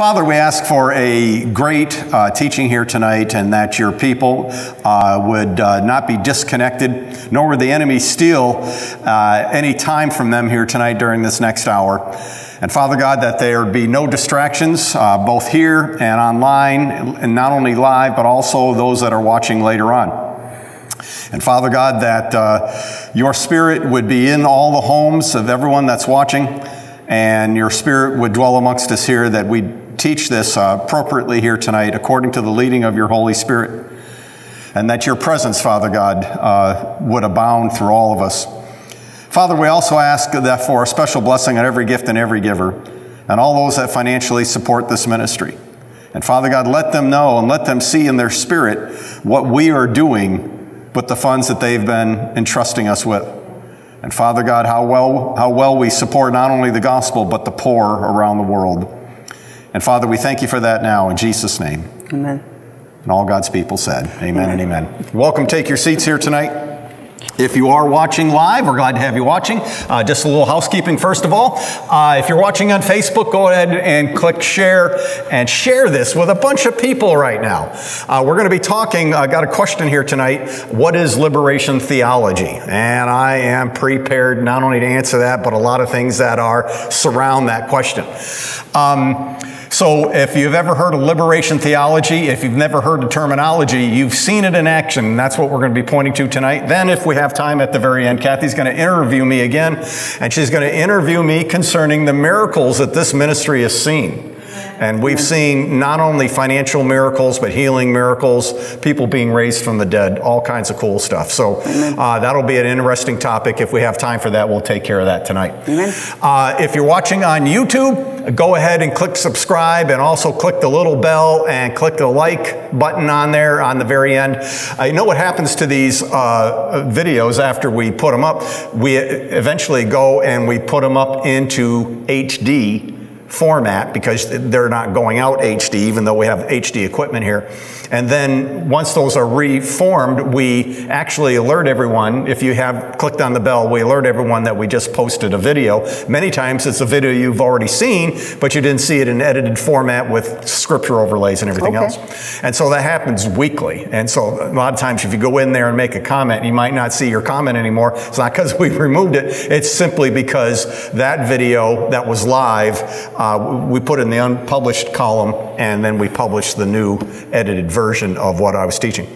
Father, we ask for a great uh, teaching here tonight and that your people uh, would uh, not be disconnected, nor would the enemy steal uh, any time from them here tonight during this next hour. And Father God, that there be no distractions, uh, both here and online, and not only live, but also those that are watching later on. And Father God, that uh, your spirit would be in all the homes of everyone that's watching, and your spirit would dwell amongst us here, that we teach this uh, appropriately here tonight according to the leading of your Holy Spirit. And that your presence, Father God, uh, would abound through all of us. Father, we also ask that for a special blessing on every gift and every giver, and all those that financially support this ministry. And Father God, let them know and let them see in their spirit what we are doing with the funds that they've been entrusting us with. And Father God, how well, how well we support not only the gospel, but the poor around the world. And Father, we thank you for that now in Jesus' name. Amen. And all God's people said, Amen, and amen. Welcome. Take your seats here tonight. If you are watching live, we're glad to have you watching. Uh, just a little housekeeping first of all. Uh, if you're watching on Facebook, go ahead and click share and share this with a bunch of people right now. Uh, we're going to be talking, I got a question here tonight. What is liberation theology? And I am prepared not only to answer that, but a lot of things that are surround that question. Um, so, if you've ever heard of liberation theology, if you've never heard the terminology, you've seen it in action. That's what we're going to be pointing to tonight. Then, if we have time at the very end, Kathy's going to interview me again, and she's going to interview me concerning the miracles that this ministry has seen. And we've seen not only financial miracles, but healing miracles, people being raised from the dead, all kinds of cool stuff. So uh, that'll be an interesting topic. If we have time for that, we'll take care of that tonight. Uh, if you're watching on YouTube, go ahead and click subscribe and also click the little bell and click the like button on there on the very end. Uh, you know what happens to these uh, videos after we put them up? We eventually go and we put them up into HD format because they're not going out HD, even though we have HD equipment here. And then once those are reformed, we actually alert everyone. If you have clicked on the bell, we alert everyone that we just posted a video. Many times it's a video you've already seen, but you didn't see it in edited format with scripture overlays and everything Okay. else. And so that happens weekly. And so a lot of times if you go in there and make a comment, you might not see your comment anymore. It's not because we removed it. It's simply because that video that was live, uh, we put in the unpublished column and then we published the new edited version of what I was teaching.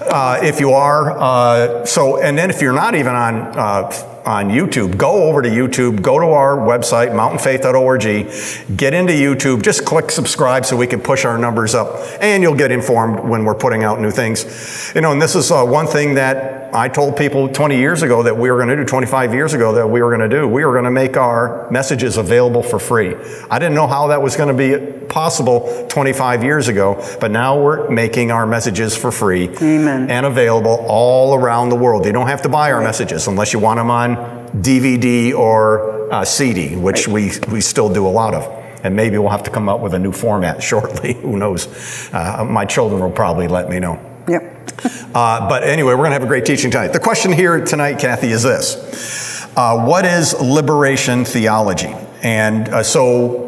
Uh, if you are, uh, so, and then if you're not even on, uh, on YouTube, go over to YouTube, go to our website, mountainfaith.org, get into YouTube, just click subscribe so we can push our numbers up, and you'll get informed when we're putting out new things. You know, and this is uh, one thing that I told people 20 years ago that we were going to do, 25 years ago that we were going to do. We were going to make our messages available for free. I didn't know how that was going to be possible 25 years ago, but now we're making our messages for free Amen. and available all around the world. You don't have to buy our messages unless you want them on DVD or uh, CD, which we, we still do a lot of. And maybe we'll have to come up with a new format shortly. Who knows? Uh, my children will probably let me know. Yep. Uh, but anyway, we're going to have a great teaching tonight. The question here tonight, Kathy, is this uh, What is liberation theology? And uh, so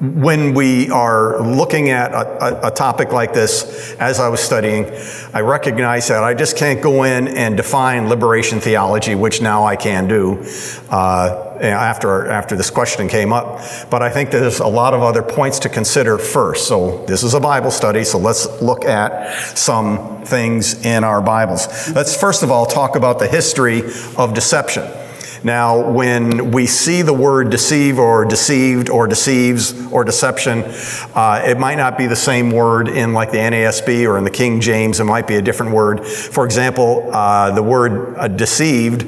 when we are looking at a, a, a, topic like this, as I was studying, I recognize that I just can't go in and define liberation theology, which now I can do uh, after, after this question came up. But I think there's a lot of other points to consider first. So this is a Bible study, so let's look at some things in our Bibles. Let's first of all talk about the history of deception. Now, when we see the word deceive or deceived or deceives or deception, uh, it might not be the same word in like the NASB or in the King James. It might be a different word. For example, uh, the word uh, deceived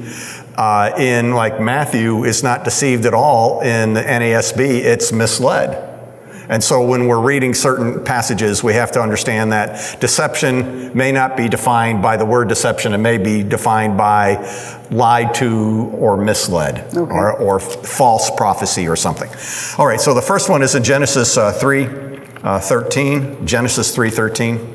uh, in like Matthew is not deceived at all in the NASB. It's misled. And so when we're reading certain passages, we have to understand that deception may not be defined by the word deception. It may be defined by lied to or misled Okay. or, or false prophecy or something. All right, so the first one is in Genesis uh, 3, uh, 13. Genesis 3, 13.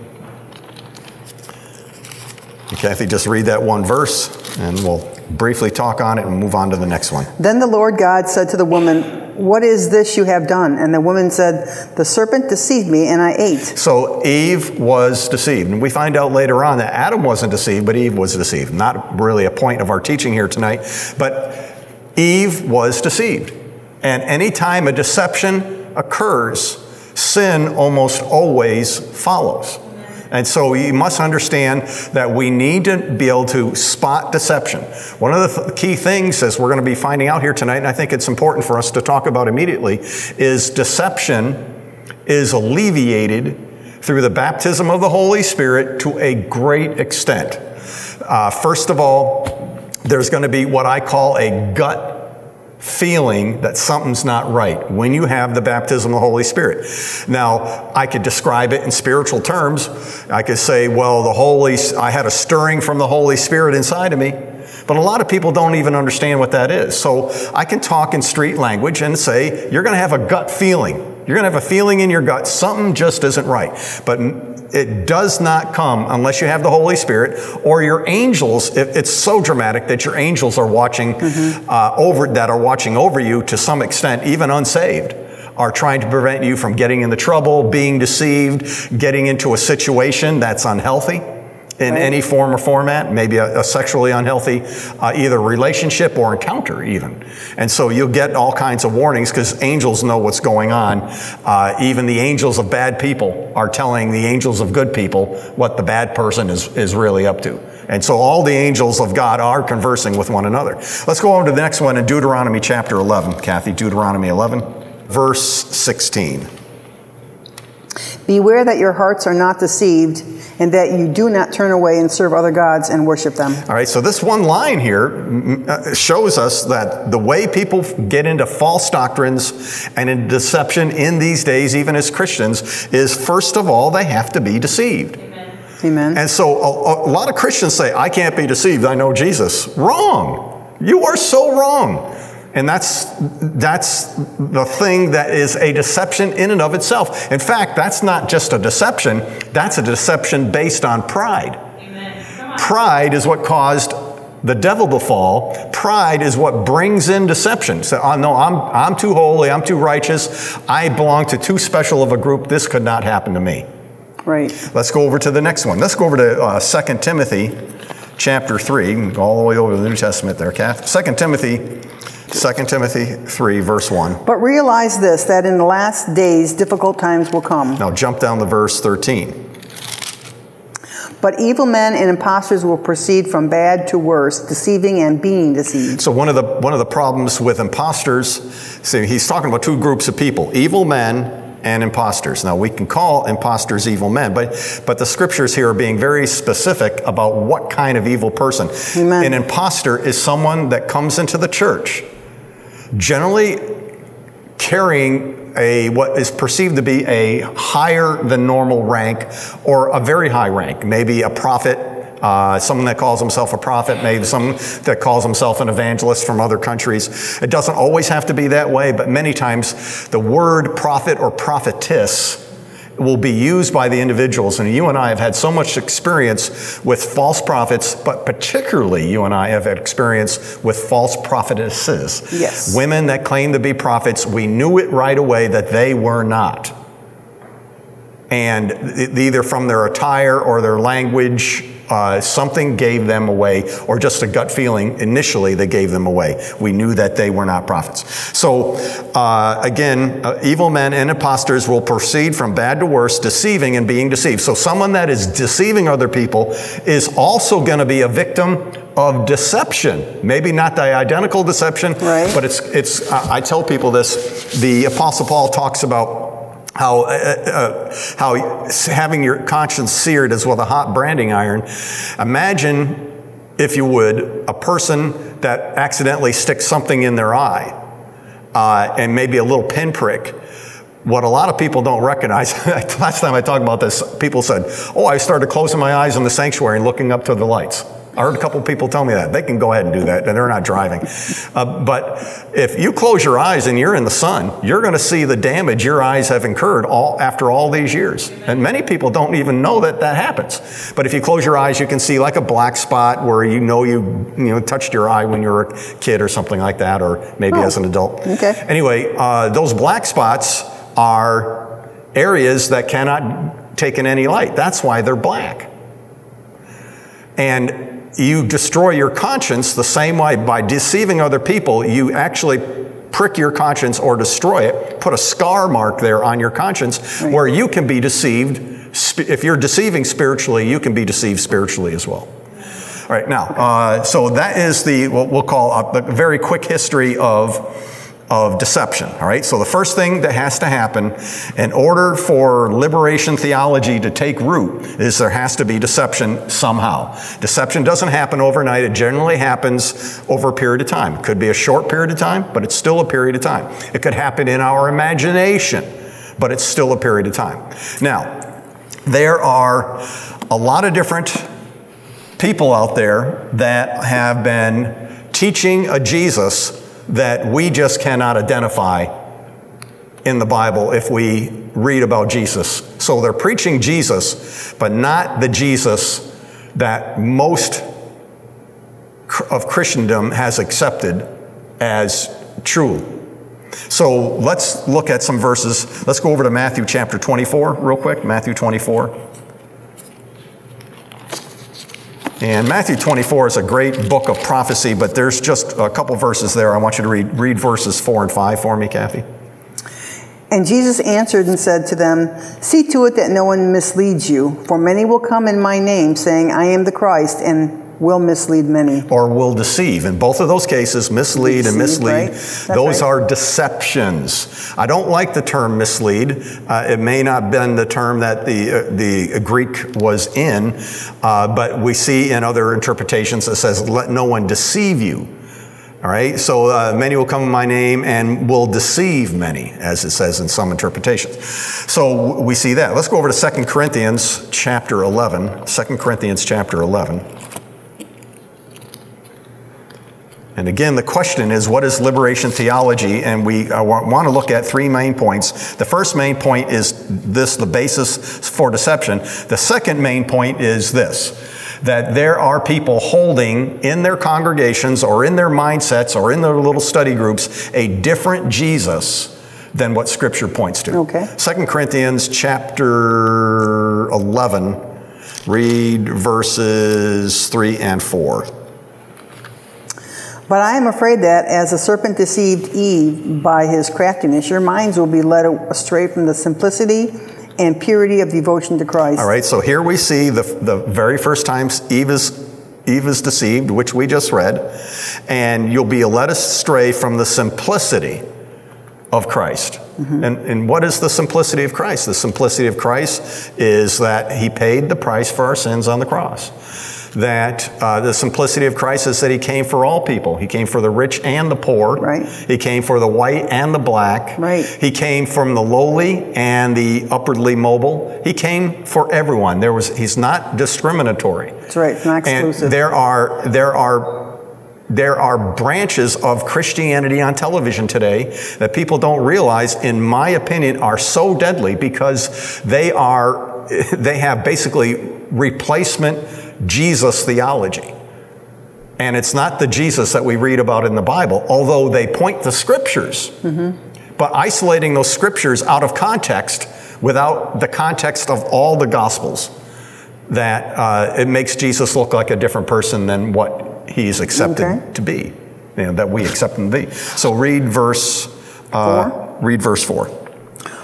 Kathy, just read that one verse and we'll briefly talk on it and move on to the next one. Then the Lord God said to the woman, What is this you have done? And the woman said, The serpent deceived me, and I ate. So Eve was deceived. And we find out later on that Adam wasn't deceived, but Eve was deceived. Not really a point of our teaching here tonight, but Eve was deceived. And anytime a deception occurs, sin almost always follows. And so you must understand that we need to be able to spot deception. One of the th- key things, as we're going to be finding out here tonight, and I think it's important for us to talk about immediately, is deception is alleviated through the baptism of the Holy Spirit to a great extent. Uh, first of all, there's going to be what I call a gut feeling that something's not right when you have the baptism of the Holy Spirit. Now, I could describe it in spiritual terms. I could say, well, the Holy, I had a stirring from the Holy Spirit inside of me. But a lot of people don't even understand what that is. So I can talk in street language and say, you're going to have a gut feeling. You're going to have a feeling in your gut, something just isn't right. But it does not come unless you have the Holy Spirit or your angels. it's so dramatic that your angels are watching mm-hmm. uh, over that are watching over you to some extent, even unsaved are trying to prevent you from getting into trouble, being deceived, getting into a situation that's unhealthy in right. any form or format, maybe a, a sexually unhealthy uh, either relationship or encounter, even. And so you'll get all kinds of warnings because angels know what's going on. Uh, even the angels of bad people are telling the angels of good people what the bad person is, is really up to. And so all the angels of God are conversing with one another. Let's go on to the next one in Deuteronomy chapter 11, Kathy. Deuteronomy 11, verse 16. Beware that your hearts are not deceived and that you do not turn away and serve other gods and worship them. All right, so this one line here uh, shows us that the way people get into false doctrines and in deception in these days, even as Christians, is first of all, they have to be deceived. Amen. And so a, a lot of Christians say, I can't be deceived, I know Jesus. Wrong. You are so wrong. And that's, that's the thing that is a deception in and of itself. In fact, that's not just a deception, that's a deception based on pride. Pride is what caused the devil to fall. Pride is what brings in deception. So, oh, no, I'm, I'm too holy, I'm too righteous, I belong to too special of a group, this could not happen to me. Right. Let's go over to the next one. Let's go over to uh, 2 Timothy chapter 3, all the way over to the New Testament there, Kath. 2 Timothy 2 Timothy 3, verse 1. But realize this, that in the last days difficult times will come. Now jump down to verse 13. But evil men and impostors will proceed from bad to worse, deceiving and being deceived. So one of the one of the problems with impostors, see, he's talking about two groups of people: evil men and imposters. Now, we can call imposters evil men, but, but the scriptures here are being very specific about what kind of evil person. Amen. An impostor is someone that comes into the church, generally carrying a what is perceived to be a higher than normal rank or a very high rank, maybe a prophet, uh, someone that calls himself a prophet, maybe someone that calls himself an evangelist from other countries. It doesn't always have to be that way, but many times the word prophet or prophetess will be used by the individuals. And you and I have had so much experience with false prophets, but particularly you and I have had experience with false prophetesses. Yes. Women that claim to be prophets, we knew it right away that they were not. And either from their attire or their language uh, something gave them away, or just a gut feeling initially that gave them away. We knew that they were not prophets. So, uh, again, uh, evil men and impostors will proceed from bad to worse, deceiving and being deceived. So, someone that is deceiving other people is also going to be a victim of deception. Maybe not the identical deception, right. but it's, it's I tell people this. The Apostle Paul talks about how, uh, uh, how having your conscience seared is with a hot branding iron. Imagine, if you would, a person that accidentally sticks something in their eye uh, and maybe a little pinprick. What a lot of people don't recognize, last time I talked about this, people said, Oh, I started closing my eyes in the sanctuary and looking up to the lights. I heard a couple people tell me that. They can go ahead and do that, and they're not driving. Uh, but if you close your eyes and you're in the sun, you're going to see the damage your eyes have incurred all after all these years. And many people don't even know that that happens. But if you close your eyes, you can see like a black spot where you know you you know touched your eye when you were a kid or something like that, or maybe Oh, as an adult. okay. Anyway, uh, those black spots are areas that cannot take in any light. That's why they're black. And you destroy your conscience the same way by deceiving other people, you actually prick your conscience or destroy it, put a scar mark there on your conscience where you can be deceived. If you're deceiving spiritually, you can be deceived spiritually as well. All right, now, uh, so that is the, what we'll call a, a very quick history of, of deception. All right, so the first thing that has to happen in order for liberation theology to take root is there has to be deception somehow. Deception doesn't happen overnight, it generally happens over a period of time. It could be a short period of time, but it's still a period of time. It could happen in our imagination, but it's still a period of time. Now, there are a lot of different people out there that have been teaching a Jesus that we just cannot identify in the Bible if we read about Jesus. So they're preaching Jesus, but not the Jesus that most of Christendom has accepted as true. So let's look at some verses. Let's go over to Matthew chapter 24 real quick. Matthew 24. And Matthew 24 is a great book of prophecy, but there's just a couple verses there. I want you to read, read verses 4 and 5 for me, Kathy. And Jesus answered and said to them, See to it that no one misleads you, for many will come in my name, saying, I am the Christ, and will mislead many. Or will deceive. In both of those cases, mislead and mislead, right? Those right. are deceptions. I don't like the term mislead. Uh, it may not have been the term that the, uh, the Greek was in, uh, but we see in other interpretations it says, let no one deceive you. All right, so uh, many will come in my name and will deceive many, as it says in some interpretations. So we see that. Let's go over to 2 Corinthians chapter 11. 2 Corinthians chapter 11. And again, the question is, what is liberation theology? And we want to look at three main points. The first main point is this the basis for deception. The second main point is this that there are people holding in their congregations or in their mindsets or in their little study groups a different Jesus than what Scripture points to. Okay. 2 Corinthians chapter 11, read verses 3 and 4. But I am afraid that as the serpent deceived Eve by his craftiness, your minds will be led astray from the simplicity and purity of devotion to Christ. All right, so here we see the, the very first time Eve is, Eve is deceived, which we just read, and you'll be led astray from the simplicity of Christ. Mm-hmm. And, and what is the simplicity of Christ? The simplicity of Christ is that he paid the price for our sins on the cross. That uh, the simplicity of Christ is that he came for all people. He came for the rich and the poor. Right. He came for the white and the black. Right. He came from the lowly and the upwardly mobile. He came for everyone. There was he's not discriminatory. That's right, it's not And exclusive. there are there are there are branches of Christianity on television today that people don't realize, in my opinion, are so deadly because they are they have basically replacement Jesus theology. And it's not the Jesus that we read about in the Bible, although they point to scriptures. But isolating those scriptures out of context without the context of all the gospels, that uh, it makes Jesus look like a different person than what he's accepted Okay. to be, you know, that we accept him to be. So read verse, uh, read verse 4.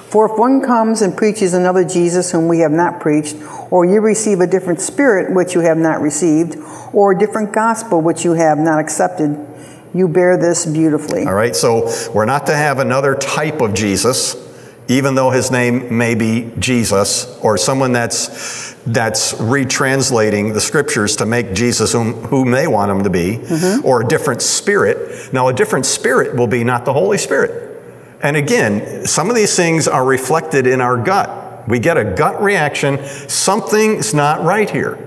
For if one comes and preaches another Jesus whom we have not preached, or you receive a different spirit which you have not received, or a different gospel which you have not accepted, you bear this beautifully. All right, so we're not to have another type of Jesus, even though his name may be Jesus, or someone that's that's retranslating the scriptures to make Jesus whom, whom they want him to be, mm-hmm. or a different spirit. Now, a different spirit will be not the Holy Spirit. And again, some of these things are reflected in our gut. We get a gut reaction, something's not right here.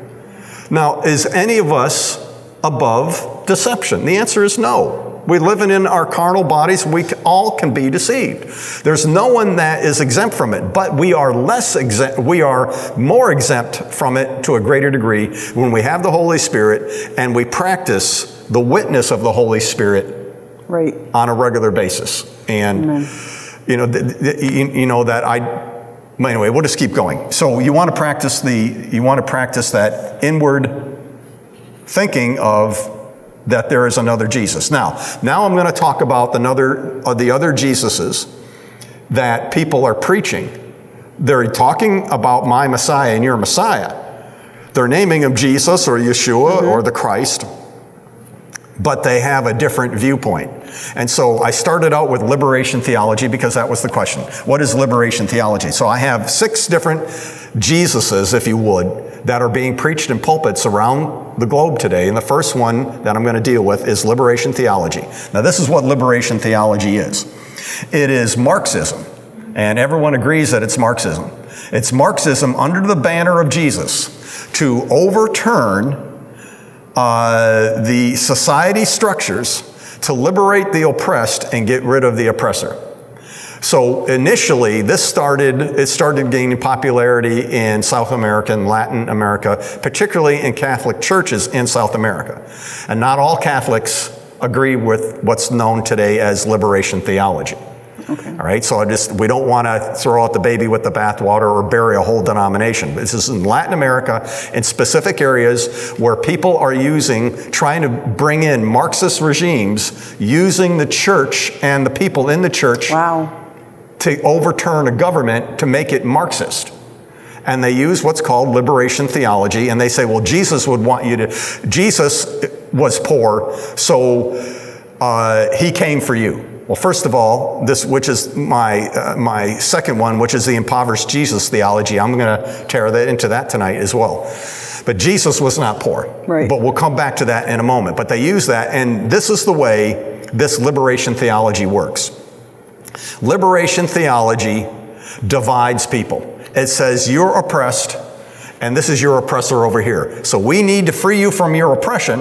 Now, is any of us above deception? The answer is no. We live in our carnal bodies, we all can be deceived. There's no one that is exempt from it, but we are less exempt, we are more exempt from it to a greater degree when we have the Holy Spirit and we practice the witness of the Holy Spirit Right. on a regular basis. And Amen. you know, you, you know that I. well, Anyway, we'll just keep going. So you want to practice the you want to practice that inward thinking of that there is another Jesus. Now, now I'm going to talk about another uh, the other Jesuses that people are preaching. They're talking about my Messiah and your Messiah. They're naming him Jesus or Yeshua or the Christ but they have a different viewpoint. And so I started out with liberation theology because that was the question. What is liberation theology? So I have six different Jesuses, if you would, that are being preached in pulpits around the globe today. And the first one that I'm going to deal with is liberation theology. Now, this is what liberation theology is it is Marxism, and everyone agrees that it's Marxism. It's Marxism under the banner of Jesus to overturn uh, the society structures to liberate the oppressed and get rid of the oppressor. So initially, this started, it started gaining popularity in South America and Latin America, particularly in Catholic churches in South America. And not all Catholics agree with what's known today as liberation theology. Okay. All right, so I just we don't want to throw out the baby with the bathwater or bury a whole denomination. This is in Latin America in specific areas where people are using, trying to bring in Marxist regimes using the church and the people in the church Wow. to overturn a government to make it Marxist. And they use what's called liberation theology, and they say, well, Jesus would want you to, Jesus was poor, so uh, he came for you. Well, first of all, this, which is my, uh, my second one, which is the impoverished Jesus theology, I'm going to tear that into that tonight as well. But Jesus was not poor. Right. But we'll come back to that in a moment. But they use that, and this is the way this liberation theology works. Liberation theology divides people. It says you're oppressed, and this is your oppressor over here. So we need to free you from your oppression,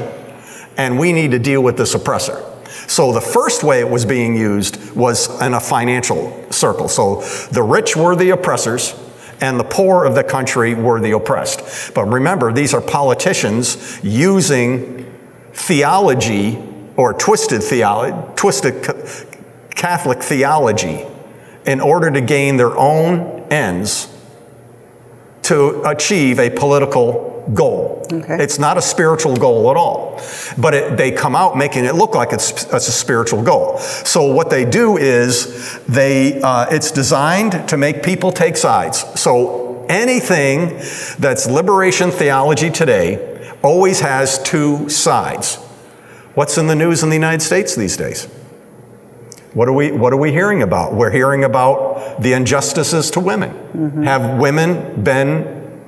and we need to deal with this oppressor. So the first way it was being used was in a financial circle. So the rich were the oppressors, and the poor of the country were the oppressed. But remember, these are politicians using theology or twisted theology, twisted Catholic theology in order to gain their own ends to achieve a political goal. Okay. It's not a spiritual goal at all, but it, they come out making it look like it's, it's a spiritual goal. So what they do is they uh, it's designed to make people take sides. So anything that's liberation theology today always has two sides. What's in the news in the United States these days? What are we what are we hearing about? We're hearing about the injustices to women. Have women been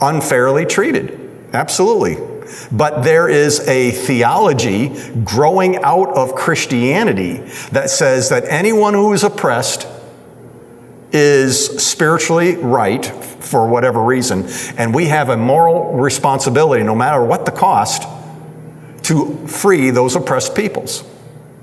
unfairly treated? Absolutely. But there is a theology growing out of Christianity that says that anyone who is oppressed is spiritually right for whatever reason, and we have a moral responsibility, no matter what the cost, to free those oppressed peoples.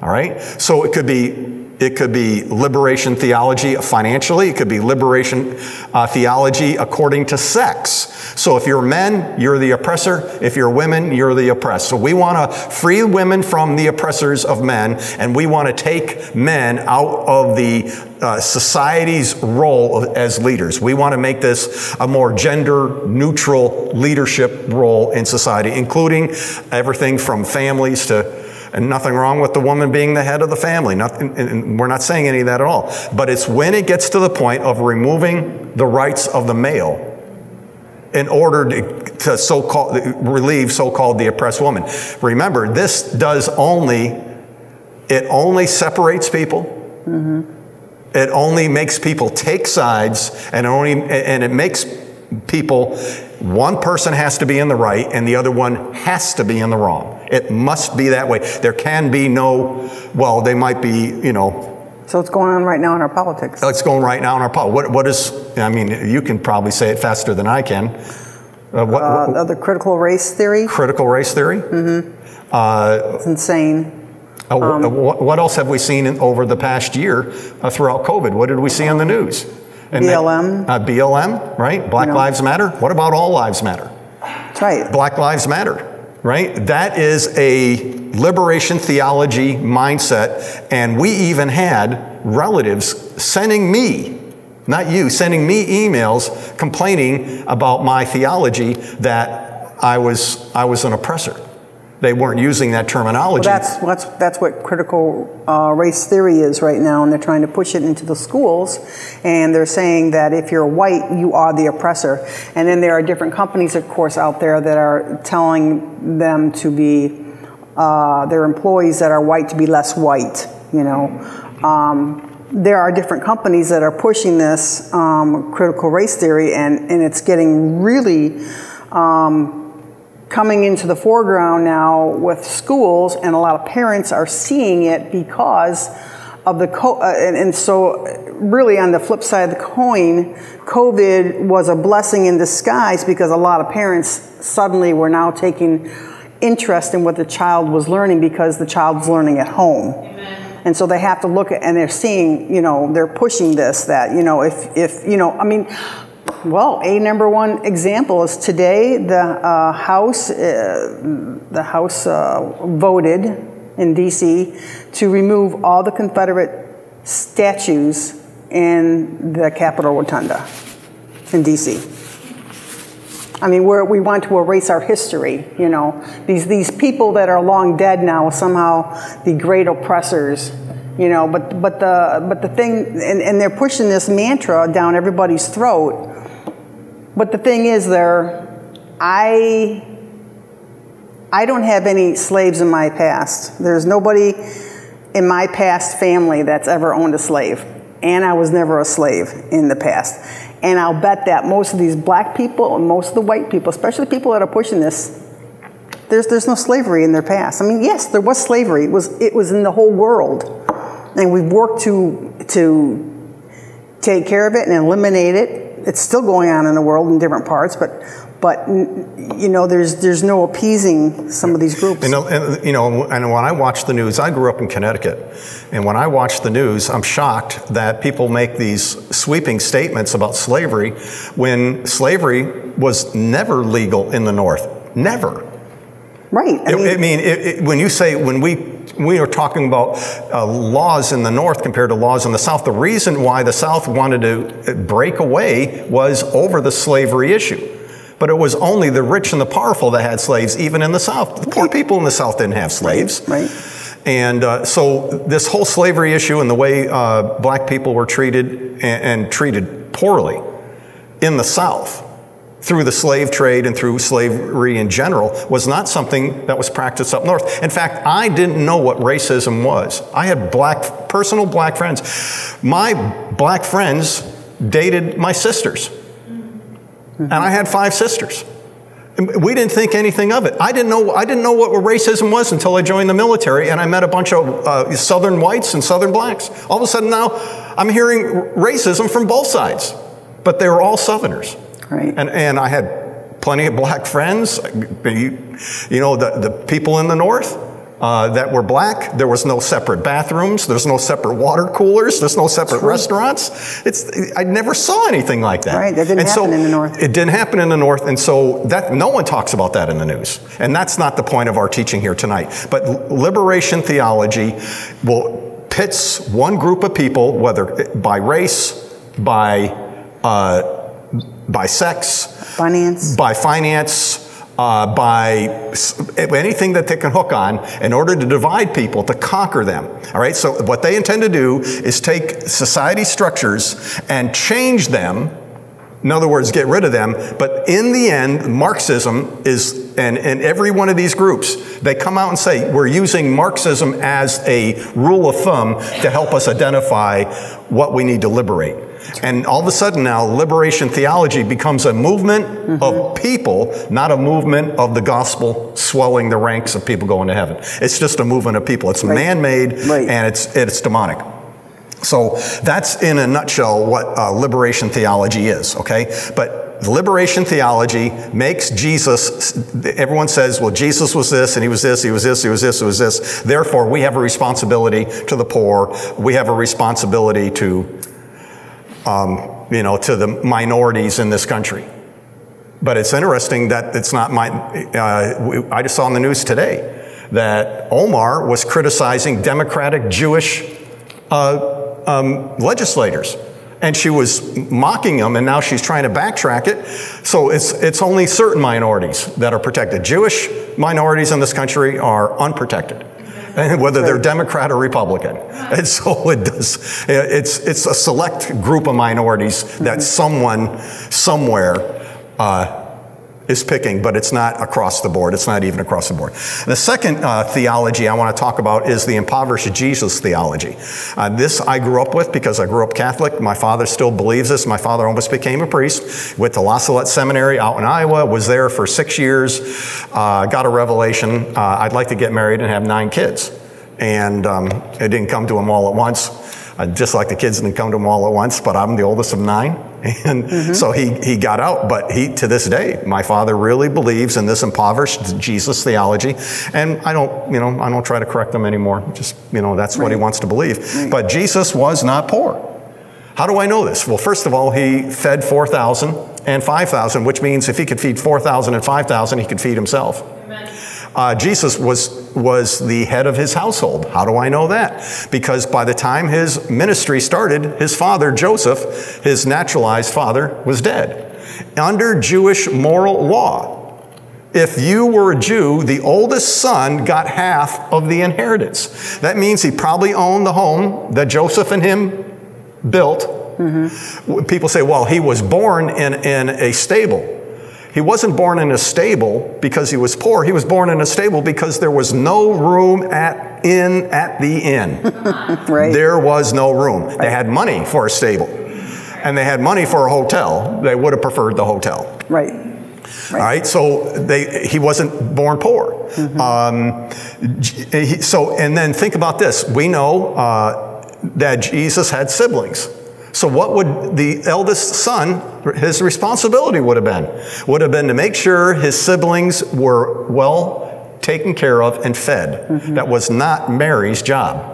All right? So it could be it could be liberation theology financially. It could be liberation uh, theology according to sex. So if you're men, you're the oppressor. If you're women, you're the oppressed. So we want to free women from the oppressors of men, and we want to take men out of the uh, society's role as leaders. We want to make this a more gender neutral leadership role in society, including everything from families to and nothing wrong with the woman being the head of the family. Nothing, and we're not saying any of that at all. But it's when it gets to the point of removing the rights of the male in order to, to so-called relieve so-called the oppressed woman. Remember, this does only it only separates people. Mm-hmm. It only makes people take sides, and only and it makes people one person has to be in the right and the other one has to be in the wrong. It must be that way. There can be no, well, they might be, you know, So it's going on right now in our politics? it's going right now in our pol. What, what is, I mean, you can probably say it faster than I can. Uh, what, Uh, what- the critical race theory. critical race theory? It's insane. Uh, wh- Um, uh, what, what else have we seen in, over the past year uh, throughout COVID? What did we see on the news? And that- BLM. uh, BLM, right? Black You know. Lives Matter. What about All Lives Matter? That's right. Black Lives Matter, right? That is a liberation theology mindset. And we even had relatives sending me, not you, sending me emails complaining about my theology that I was, I was an oppressor. They weren't using that terminology. Well, that's, that's, that's what critical uh, race theory is right now, and they're trying to push it into the schools. And they're saying that if you're white, you are the oppressor. And then there are different companies, of course, out there that are telling them to be, uh, their employees that are white to be less white, you know. Um, there are different companies that are pushing this um, critical race theory, and, and it's getting really um, coming into the foreground now with schools, and a lot of parents are seeing it because of the co- uh, and, and so really on the flip side of the coin, COVID was a blessing in disguise because a lot of parents suddenly were now taking interest in what the child was learning because the child's learning at home. And so they have to look at, and they're seeing, you know, they're pushing this that, you know, if, if, you know, I mean, well, a number one example is today the uh, House, uh, the House uh, voted in D.C. to remove all the Confederate statues in the Capitol Rotunda in D.C. I mean, we want to erase our history, you know. These, these people that are long dead now, somehow the great oppressors, you know. But, but, the, but the thing, and, and they're pushing this mantra down everybody's throat. But the thing is, there, I, I don't have any slaves in my past. There's nobody in my past family that's ever owned a slave. And I was never a slave in the past. And I'll bet that most of these black people and most of the white people, especially people that are pushing this, there's, there's no slavery in their past. I mean, yes, there was slavery. It was, it was in the whole world. And we've worked to, to take care of it and eliminate it. It's still going on in the world in different parts, but, but you know, there's, there's no appeasing some of these groups. And, and, you know, and when I watch the news, I grew up in Connecticut, and when I watch the news, I'm shocked that people make these sweeping statements about slavery when slavery was never legal in the North. Never. Right. I mean, mean, I mean it, it, when you say, when we we are talking about uh, laws in the North compared to laws in the South. The reason why the South wanted to break away was over the slavery issue. But it was only the rich and the powerful that had slaves, even in the South. The poor people in the South didn't have slaves. Right. And uh, so this whole slavery issue and the way uh, black people were treated and, and treated poorly in the South through the slave trade and through slavery in general was not something that was practiced up north. In fact, I didn't know what racism was. I had black, personal black friends. My black friends dated my sisters. And I had five sisters. We didn't think anything of it. I didn't know. I didn't know what racism was until I joined the military, and I met a bunch of uh, Southern whites and Southern blacks. All of a sudden, now I'm hearing racism from both sides, but they were all Southerners. Right. And, and I had plenty of black friends. You, you know, the, the people in the North uh, that were black, there was no separate bathrooms, there's no separate water coolers, there's no separate restaurants. It's, I never saw anything like that. Right, that didn't and so happen in the North. It didn't happen in the North, and so that no one talks about that in the news. And that's not the point of our teaching here tonight. But liberation theology will pits one group of people, whether by race, by uh, by sex, Finance. by finance, uh, by anything that they can hook on in order to divide people, to conquer them. All right, so what they intend to do is take society structures and change them. In other words, get rid of them. But in the end, Marxism is, and, and every one of these groups, they come out and say, we're using Marxism as a rule of thumb to help us identify what we need to liberate. And all of a sudden now, liberation theology becomes a movement of people, not a movement of the gospel swelling the ranks of people going to heaven. It's just a movement of people. It's man-made Right. and it's, it's demonic. So that's in a nutshell what uh, liberation theology is, okay? But liberation theology makes Jesus, everyone says, well, Jesus was this, and he was this, he was this, he was this, he was this. Therefore, we have a responsibility to the poor. We have a responsibility to, um, you know, to the minorities in this country. But it's interesting that it's not my, uh, I just saw in the news today that Omar was criticizing Democratic Jewish uh, um, legislators and she was mocking them, and now she's trying to backtrack it. So it's, it's only certain minorities that are protected. Jewish minorities in this country are unprotected. And whether they're Democrat or Republican. And so it does, it's, it's a select group of minorities that someone, somewhere, uh, is picking, but it's not across the board. It's not even across the board. The second uh, theology I want to talk about is the impoverished Jesus theology. Uh, this I grew up with because I grew up Catholic. My father still believes this. My father almost became a priest. Went to La Salette Seminary out in Iowa. Was there for six years. Uh, got a revelation. Uh, I'd like to get married and have nine kids. And um, it didn't come to him all at once. Uh, just like the kids didn't come to him all at once, but I'm the oldest of nine. And mm-hmm. so he, he got out, but he, to this day, my father really believes in this impoverished Jesus theology. And I don't, you know, I don't try to correct him anymore. Just, you know, that's right. what he wants to believe. Right. But Jesus was not poor. How do I know this? Well, first of all, he fed 4,000 and 5,000, which means if he could feed 4,000 and 5,000, he could feed himself. Uh, Jesus was was the head of his household. How do I know that? Because by the time his ministry started, his father, Joseph, his naturalized father, was dead. Under Jewish moral law, if you were a Jew, the oldest son got half of the inheritance. That means he probably owned the home that Joseph and him built. Mm-hmm. People say, well, he was born in, in a stable. He wasn't born in a stable because he was poor. He was born in a stable because there was no room at in at the inn. right. There was no room. Right. They had money for a stable. And they had money for a hotel. They would have preferred the hotel. Right. Right. All right, so they, he wasn't born poor. Mm-hmm. Um, so, and then think about this. We know uh, that Jesus had siblings. So, what would the eldest son, his responsibility would have been? Would have been to make sure his siblings were well taken care of and fed. Mm-hmm. That was not Mary's job.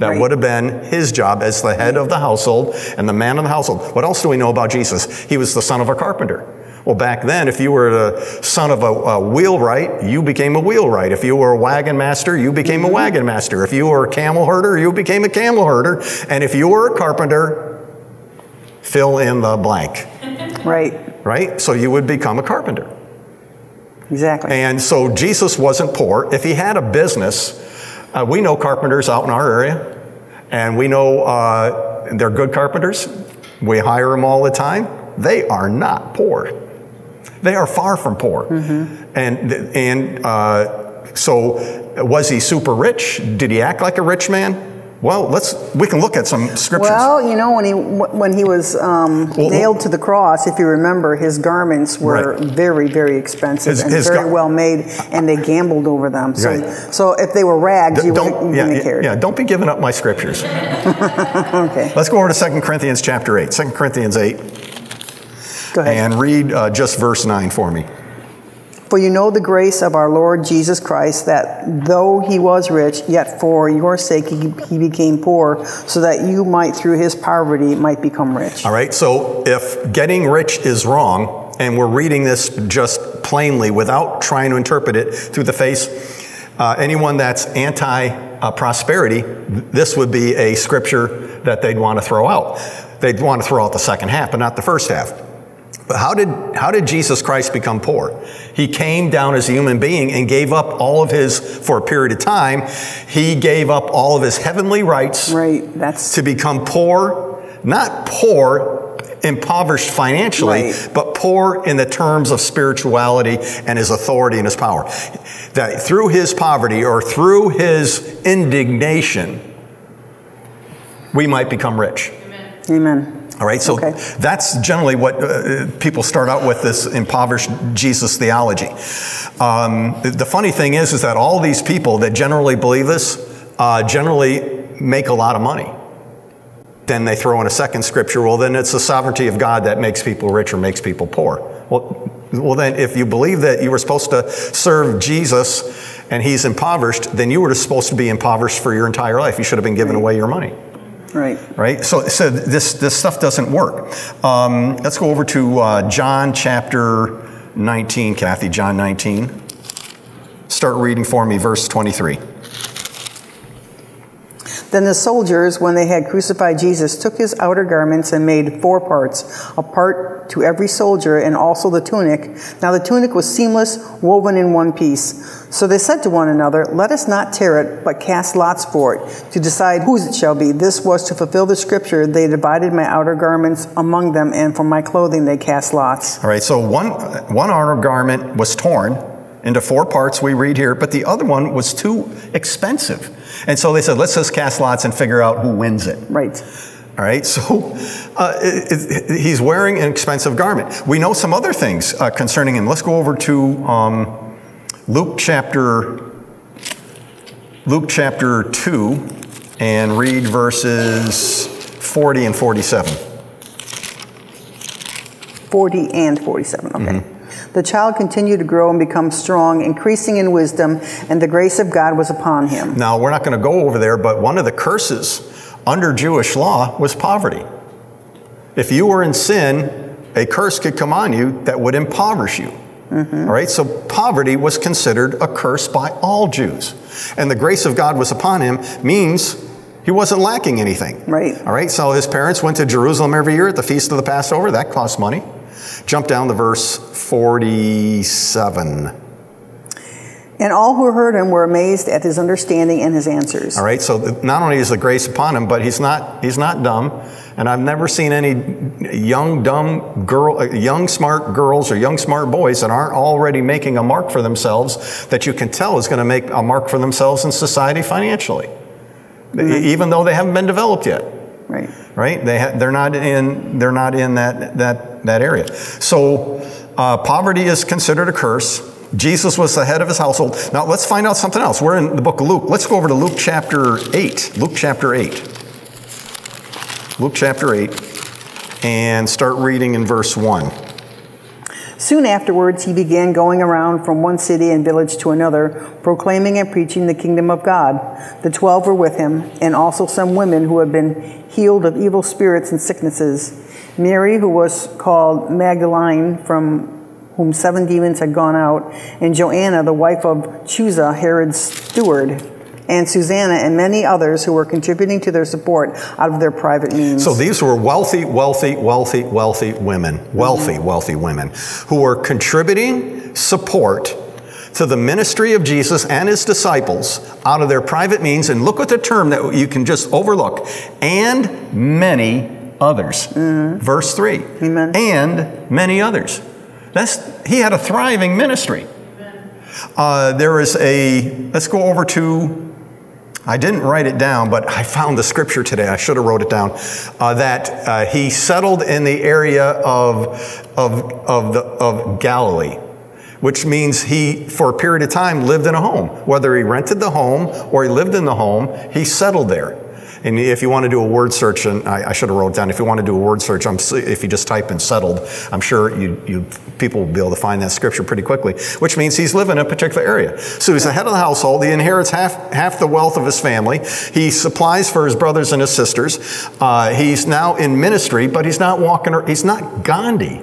That right. would have been his job as the head of the household and the man of the household. What else do we know about Jesus? He was the son of a carpenter. Well, back then, if you were the son of a, a, wheelwright, you became a wheelwright. If you were a wagon master, you became a mm-hmm. wagon master. If you were a camel herder, you became a camel herder. And if you were a carpenter, fill in the blank. Right. Right? So you would become a carpenter. Exactly. And so Jesus wasn't poor. If he had a business, uh, we know carpenters out in our area, and we know uh, they're good carpenters. We hire them all the time. They are not poor. They are far from poor. Mm-hmm. And, and uh, so, was he super rich? Did he act like a rich man? Well, let's we can look at some scriptures. Well, you know when he when he was um, well, nailed to the cross, if you remember, his garments were right. very very expensive his, and his very well made, and they gambled over them. So, right. so if they were rags, D- you wouldn't, yeah, cared. Yeah, don't be giving up my scriptures. okay. Let's go over to 2 Corinthians chapter eight. 2 Corinthians eight. Go ahead. And read uh, just verse nine for me. For you know the grace of our Lord Jesus Christ, that though he was rich, yet for your sake he, became poor, so that you might through his poverty might become rich. All right, so if getting rich is wrong, and we're reading this just plainly without trying to interpret it through the face, uh, anyone that's anti uh, prosperity, this would be a scripture that they'd want to throw out. They'd want to throw out the second half, but not the first half. But how did, how did Jesus Christ become poor? He came down as a human being and gave up all of his, for a period of time, he gave up all of his heavenly rights right, that's... to become poor, not poor, impoverished financially, right. but poor in the terms of spirituality and his authority and his power. That through his poverty or through his indignation, we might become rich. Amen. Amen. All right, so okay. that's generally what uh, people start out with this impoverished Jesus theology. Um, the funny thing is, is that all these people that generally believe this uh, generally make a lot of money. then they throw in a second scripture, well, then it's the sovereignty of God that makes people rich or makes people poor. Well, well, then if you believe that you were supposed to serve Jesus and he's impoverished, then you were supposed to be impoverished for your entire life. You should have been giving away your money. Right. Right? So, so this, this stuff doesn't work. Um, let's go over to uh, John chapter 19, Kathy, John 19. Start reading for me, verse 23. Then the soldiers, when they had crucified Jesus, took his outer garments and made four parts, a part to every soldier, and also the tunic. Now the tunic was seamless, woven in one piece. So they said to one another, Let us not tear it, but cast lots for it, to decide whose it shall be. This was to fulfill the scripture. They divided my outer garments among them, and for my clothing they cast lots. All right, so one, one outer garment was torn into four parts, we read here, but the other one was too expensive. And so they said, let's just cast lots and figure out who wins it. Right. All right, so uh, it, it, he's wearing an expensive garment. We know some other things uh, concerning him. Let's go over to um, Luke chapter Luke chapter two and read verses forty and forty-seven. Forty and forty-seven. Okay. Mm-hmm. The child continued to grow and become strong, increasing in wisdom, and the grace of God was upon him. Now, we're not going to go over there, but one of the curses under Jewish law was poverty. If you were in sin, a curse could come on you that would impoverish you. Mm-hmm. All right, so poverty was considered a curse by all Jews. And the grace of God was upon him means he wasn't lacking anything. Right. All right, so his parents went to Jerusalem every year at the Feast of the Passover. That cost money. Jump down to verse 47. And all who heard him were amazed at his understanding and his answers. All right, so not only is the grace upon him, but he's not he's not dumb. And I've never seen any young dumb girl, uh, young smart girls or young smart boys that aren't already making a mark for themselves that you can tell is going to make a mark for themselves in society financially, mm-hmm. even though they haven't been developed yet. Right. Right. They ha- they're not in they're not in that that that area. So uh, poverty is considered a curse. Jesus was the head of his household. Now let's find out something else. We're in the book of Luke. Let's go over to Luke chapter 8. Luke chapter 8. Luke chapter 8 and start reading in verse 1. Soon afterwards, he began going around from one city and village to another, proclaiming and preaching the kingdom of God. The twelve were with him, and also some women who had been healed of evil spirits and sicknesses. Mary, who was called Magdalene, from whom seven demons had gone out, and Joanna, the wife of Chuza, Herod's steward, and Susanna, and many others who were contributing to their support out of their private means. So these were wealthy, wealthy, wealthy, wealthy women, wealthy, mm-hmm. wealthy women, who were contributing support to the ministry of Jesus and his disciples out of their private means. And look at the term that you can just overlook and many others. Mm-hmm. Verse 3. Amen. And many others. That's, he had a thriving ministry. Uh, there is a, let's go over to, I didn't write it down, but I found the scripture today. I should have wrote it down. Uh, that uh, he settled in the area of, of, of, the, of Galilee which means he, for a period of time, lived in a home. Whether he rented the home or he lived in the home, he settled there. And if you want to do a word search, and I, I should have wrote it down, if you want to do a word search, I'm, if you just type in settled, I'm sure you, you, people will be able to find that scripture pretty quickly, which means he's living in a particular area. So he's the head of the household. He inherits half, half the wealth of his family. He supplies for his brothers and his sisters. Uh, he's now in ministry, but he's not walking, he's not Gandhi.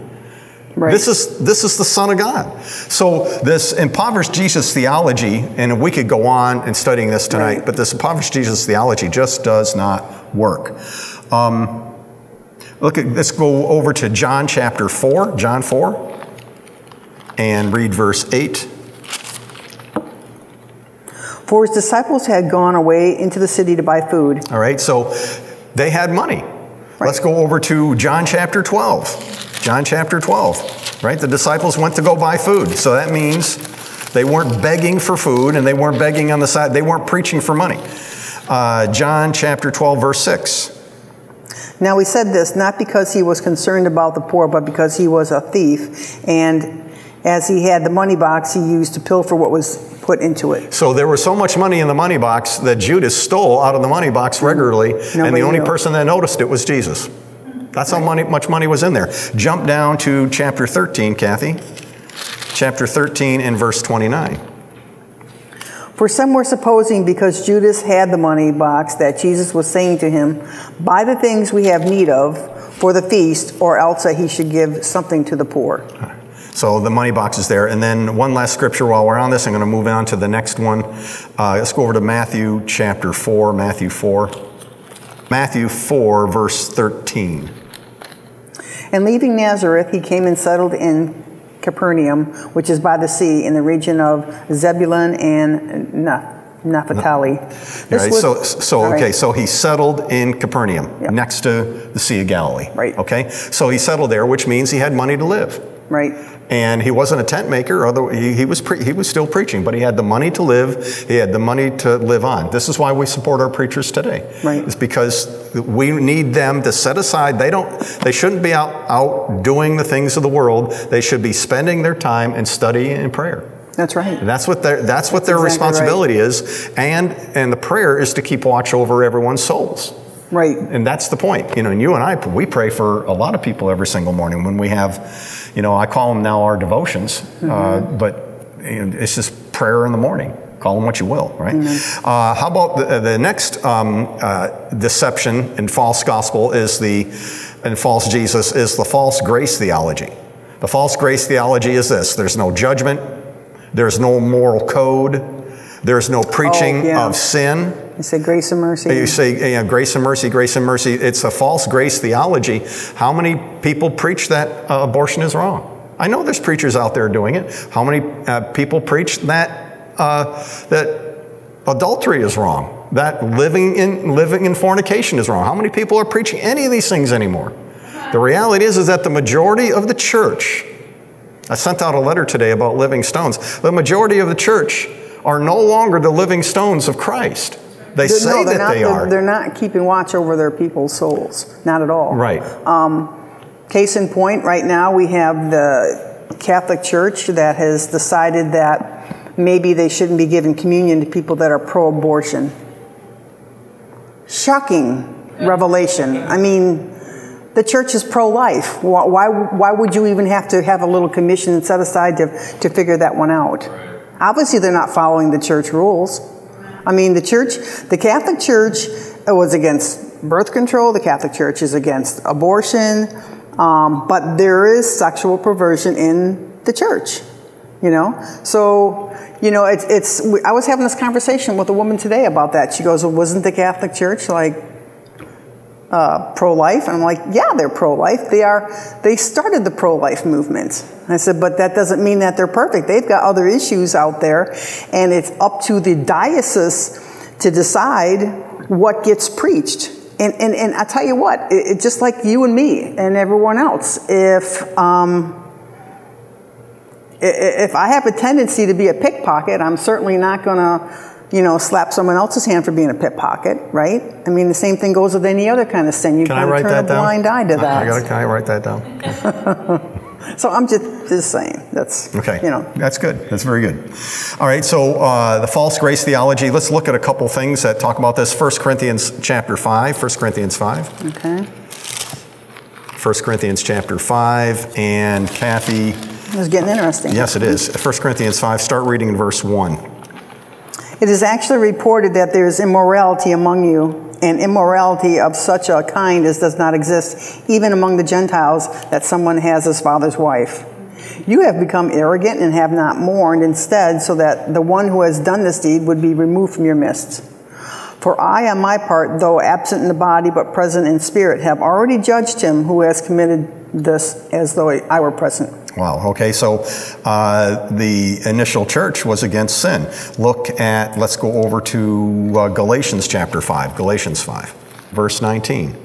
Right. This is this is the Son of God. So this impoverished Jesus theology, and we could go on and studying this tonight, right. but this impoverished Jesus theology just does not work. Um, look at let's go over to John chapter four, John four, and read verse eight. For his disciples had gone away into the city to buy food. All right, so they had money. Right. Let's go over to John chapter 12. John chapter 12, right? The disciples went to go buy food. So that means they weren't begging for food and they weren't begging on the side, they weren't preaching for money. Uh, John chapter 12, verse 6. Now he said this not because he was concerned about the poor, but because he was a thief and as he had the money box he used to pilfer what was put into it. So there was so much money in the money box that Judas stole out of the money box regularly, and the only knew. person that noticed it was Jesus. That's how money, much money was in there. Jump down to chapter 13, Kathy. Chapter 13 and verse 29. For some were supposing because Judas had the money box that Jesus was saying to him, Buy the things we have need of for the feast, or else that he should give something to the poor. So the money box is there. And then one last scripture while we're on this, I'm going to move on to the next one. Uh, let's go over to Matthew chapter 4, Matthew 4. Matthew 4, verse 13. And leaving Nazareth, he came and settled in Capernaum, which is by the sea, in the region of Zebulun and Naph- Naphtali. All right, so, so okay, right. so he settled in Capernaum, Yeah. next to the Sea of Galilee. Right. Okay, so he settled there, which means he had money to live, right. And he wasn't a tent maker. Although he, he was pre- he was still preaching, but he had the money to live. He had the money to live on. This is why we support our preachers today. Right. It's because we need them to set aside. They don't. They shouldn't be out out doing the things of the world. They should be spending their time in study and prayer. That's right. And that's what their that's what their exactly responsibility is, and and the prayer is to keep watch over everyone's souls. Right. And that's the point. You know, and you and I, we pray for a lot of people every single morning when we have, you know, I call them now our devotions, uh, but you know, it's just prayer in the morning. Call them what you will, right? Uh, how about the, the next um, uh, deception and false gospel is the, and false Jesus is the false grace theology. The false grace theology is this there's no judgment, there's no moral code, there's no preaching yeah. of sin. You say grace and mercy. You say grace and mercy, grace and mercy. It's a false grace theology. How many people preach that uh, abortion is wrong? I know there's preachers out there doing it. How many uh, people preach that uh, that adultery is wrong? That living in living in fornication is wrong. How many people are preaching any of these things anymore? The reality is, is that the majority of the church. I sent out a letter today about living stones. The majority of the church are no longer the living stones of Christ. They They're- say no, that not, they they're. They're not keeping watch over their people's souls. Not at all. right. Um, case in point, right now we have the Catholic Church that has decided that maybe they shouldn't be giving communion to people that are pro abortion. Shocking revelation. I mean, the church is pro life. Why, why, why would you even have to have a little commission set aside to, to figure that one out? Obviously, they're not following the church rules. I mean, the church, the Catholic Church was against birth control, the Catholic Church is against abortion, um, but there is sexual perversion in the church, you know? So, you know, it's, it's, I was having this conversation with a woman today about that. She goes, well, wasn't the Catholic Church like uh, pro-life? And I'm like, yeah, they're pro-life. They are. They started the pro-life movement. I said, but that doesn't mean that they're perfect. They've got other issues out there, and it's up to the diocese to decide what gets preached. And and, and I tell you what, it, it, just like you and me and everyone else, if um, if I have a tendency to be a pickpocket, I'm certainly not going to, you know, slap someone else's hand for being a pickpocket, right? I mean, the same thing goes with any other kind of sin. You Can I kinda turn that a down? blind eye to that. I gotta, can I write that down? So I'm just just saying that's Okay. you know That's good. That's very good. All right. So uh, the false grace theology. Let's look at a couple things that talk about this. 1 Corinthians chapter five. 1 Corinthians five. okay. 1 Corinthians chapter five. And Kathy. It's getting interesting. Yes, it is. 1 Corinthians five. Start reading in verse one. It is actually reported that there is immorality among you, and immorality of such a kind as does not exist, even among the Gentiles, that someone has his father's wife. You have become arrogant and have not mourned instead, so that the one who has done this deed would be removed from your midst. For I, on my part, though absent in the body but present in spirit, have already judged him who has committed this as though I were present. Wow. Okay. So uh, the initial church was against sin. Look at. Let's go over to uh, Galatians chapter five. Galatians five, verse nineteen.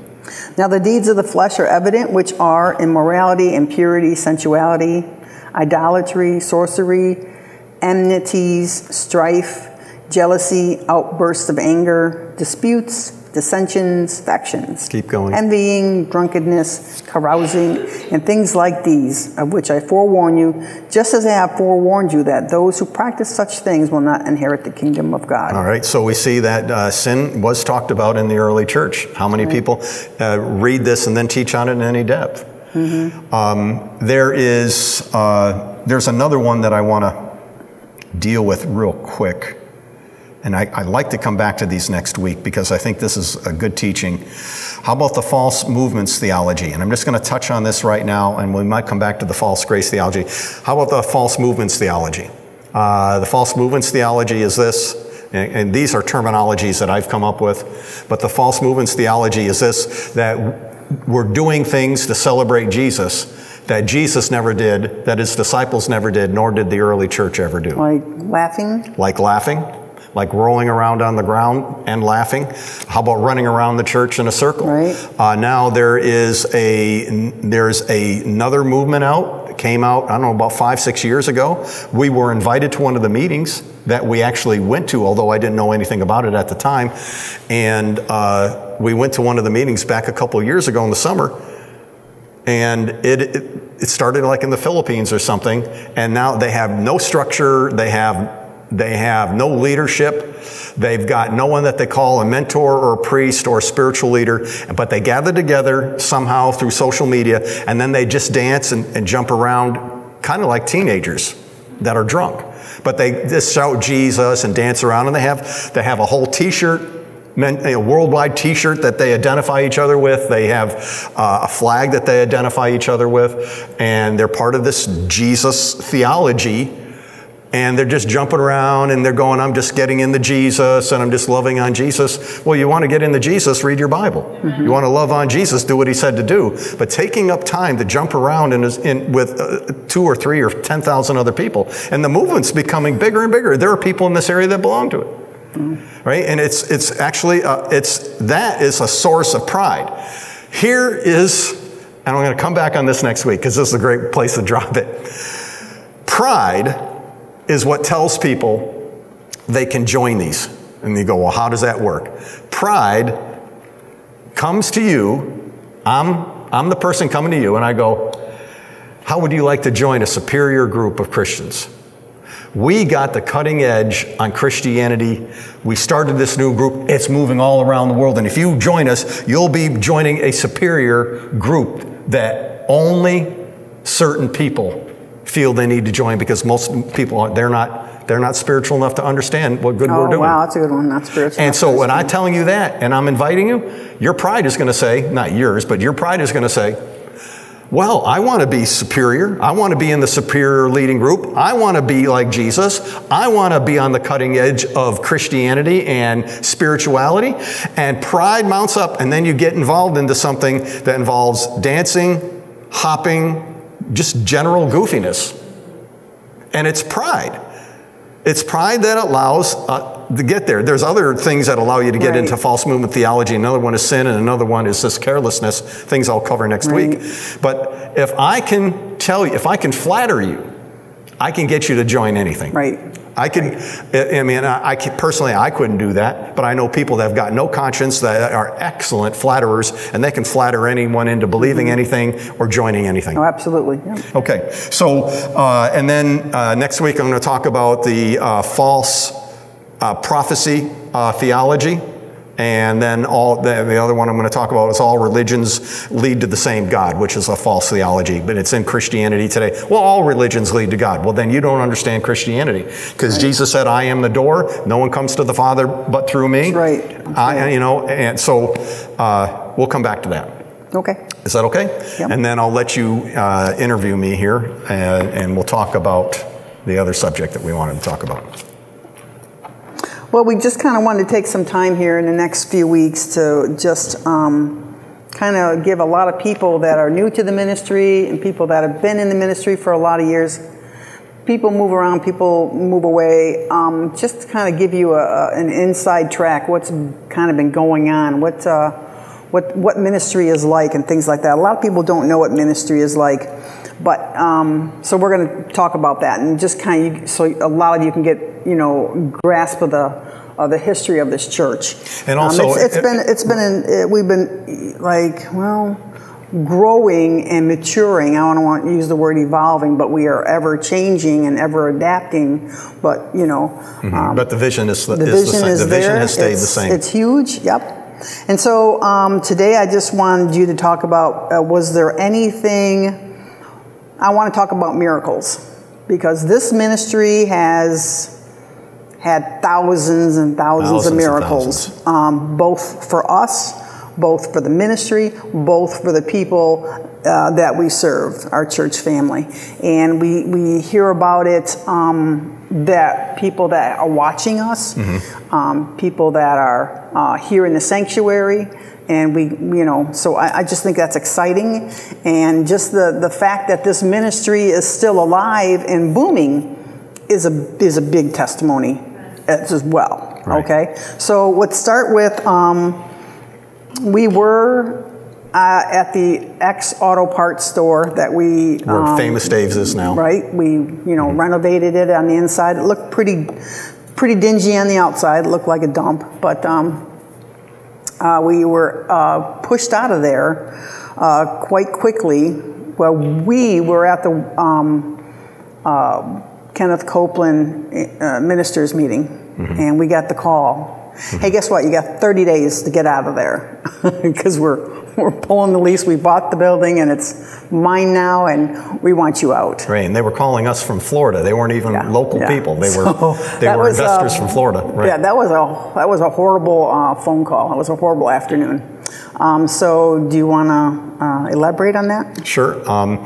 Now, the deeds of the flesh are evident, which are immorality, impurity, sensuality, idolatry, sorcery, enmities, strife, jealousy, outbursts of anger, disputes, dissensions, factions. Keep going. Envying, drunkenness, carousing, and things like these, of which I forewarn you, just as I have forewarned you, that those who practice such things will not inherit the kingdom of God. All right, so we see that uh, sin was talked about in the early church. How many people uh, read this and then teach on it in any depth? Um, there is uh, there's another one that I want to deal with real quick, and I, I like to come back to these next week because I think this is a good teaching. How about the false movements theology? And I'm just going to touch on this right now, and we might come back to the false grace theology. How about the false movements theology? Uh, the false movements theology is this, and, and these are terminologies that I've come up with, but the false movements theology is this that we're doing things to celebrate Jesus that Jesus never did, that his disciples never did, nor did the early church ever do. Like laughing, Like laughing, like rolling around on the ground and laughing. How about running around the church in a circle? Right. Uh, now there is a there's a, another movement out. It came out I don't know about five six years ago. We were invited to one of the meetings that we actually went to, although I didn't know anything about it at the time. And uh, we went to one of the meetings back a couple years ago in the summer and it, it, it started like in the Philippines or something, and now they have no structure, they have they have no leadership, they've got no one that they call a mentor or a priest or a spiritual leader, but they gather together somehow through social media, and then they just dance and, and jump around, kind of like teenagers that are drunk. But they just shout Jesus and dance around, and they have they have a whole T-shirt a worldwide T-shirt that they identify each other with. They have uh, a flag that they identify each other with, and they're part of this Jesus theology. And they're just jumping around and they're going, I'm just getting into Jesus and I'm just loving on Jesus. Well, you want to get into Jesus, read your Bible. You want to love on Jesus, do what he said to do. But taking up time to jump around in, in, with uh, two or three or 10,000 other people, and the movement's becoming bigger and bigger. There are people in this area that belong to it right? And it's it's actually uh, it's that is a source of pride. Here is, and I'm going to come back on this next week because this is a great place to drop it. Pride is what tells people they can join these, and you go, well, how does that work? Pride comes to you. I'm I'm the person coming to you, and I go, how would you like to join a superior group of Christians? We got the cutting edge on Christianity. We started this new group. It's moving all around the world. And if you join us, you'll be joining a superior group that only certain people feel they need to join because most people they're not they're not spiritual enough to understand what good we're Oh, doing. wow, that's a good one. Not spiritual. And so when I'm telling you that and I'm inviting you, your pride is going to say, not yours, but your pride is going to say, well, I want to be superior. I want to be in the superior leading group. I want to be like Jesus. I want to be on the cutting edge of Christianity and spirituality. And pride mounts up, and then you get involved into something that involves dancing, hopping, just general goofiness. And it's pride. It's pride that allows uh, to get there. There's other things that allow you to get Right. into false movement theology. Another one is sin, and another one is this carelessness. Things I'll cover next Right. week. But if I can tell you, if I can flatter you, I can get you to join anything. Right. I can. I mean, I, I can, personally, I couldn't do that, but I know people that have got no conscience that are excellent flatterers, and they can flatter anyone into believing anything or joining anything. Oh, absolutely. Yeah. Okay, so, uh, and then uh, next week I'm going to talk about the uh, false uh, prophecy uh, theology. And then all the, the other one I'm going to talk about is all religions lead to the same God, which is a false theology, but it's in Christianity today. Well, all religions lead to God. Well, then you don't understand Christianity because Jesus said, "I am the door; no one comes to the Father but through me." That's right. I, you know, and so uh, we'll come back to that. Okay. Is that okay? Yep. And then I'll let you uh, interview me here, and, and we'll talk about the other subject that we wanted to talk about. Well, we just kind of wanted to take some time here in the next few weeks to just um, kind of give a lot of people that are new to the ministry and people that have been in the ministry for a lot of years. People move around, people move away. Um, just to kind of give you a, an inside track, what's kind of been going on, what uh, what what ministry is like, and things like that. A lot of people don't know what ministry is like, but um, so we're going to talk about that and just kind of so a lot of you can get you know grasp of the of the history of this church. And also, um, it's, it's it- been it's been in, it, we've been like well growing and maturing. I don't want to use the word evolving, but we are ever changing and ever adapting. But you know, um, but the vision is the, the is vision the same. is the there. vision has stayed it's, the same. It's huge. Yep. And so um, today, I just wanted you to talk about: uh, was there anything? I want to talk about miracles because this ministry has had thousands and thousands, Thousands of miracles, Um, both for us, both for the ministry, both for the people uh, that we serve, our church family. And we, we hear about it um, that people that are watching us, um, people that are uh, here in the sanctuary, and we, you know, so I, I just think that's exciting. And just the, the fact that this ministry is still alive and booming is a, is a big testimony as as well. Right. Okay? So let's start with um, we were uh, at the ex auto parts store that we. Where um, famous Dave's is now. Right. We, you know, renovated it on the inside. It looked pretty, pretty dingy on the outside. It looked like a dump, but um, uh, we were uh, pushed out of there uh, quite quickly. Well, we were at the um, uh, Kenneth Copeland uh, ministers meeting, and we got the call. Hey, guess what? You got 30 days to get out of there because we're we're pulling the lease. We bought the building, and it's mine now, and we want you out. Right, and they were calling us from Florida. They weren't even Yeah, local yeah. people. They were So, they were was, investors uh, from Florida. Right. Yeah, that was a that was a horrible uh, phone call. It was a horrible afternoon. Um, so, do you want to uh, elaborate on that? Sure. Um,